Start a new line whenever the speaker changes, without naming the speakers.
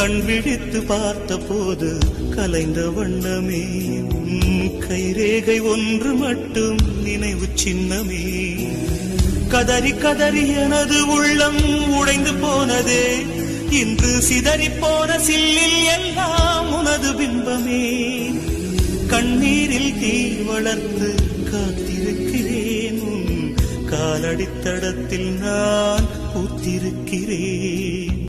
கண் விழித்து பார்த்த போது கலைந்த வண்ணமே. உன் கைரேகை ஒன்று மட்டும் நினைவு சின்னமே. கதறி கதறி எனது உள்ளம் உடைந்து போனதே. இன்று சிதறி போன சில்லில் எல்லாம் உனது பிம்பமே. கண்ணீரில் தீ வளர்த்து காத்திருக்கிறேன். உன் காலடித்தடத்தில் நான் பூத்திருக்கிறேன்.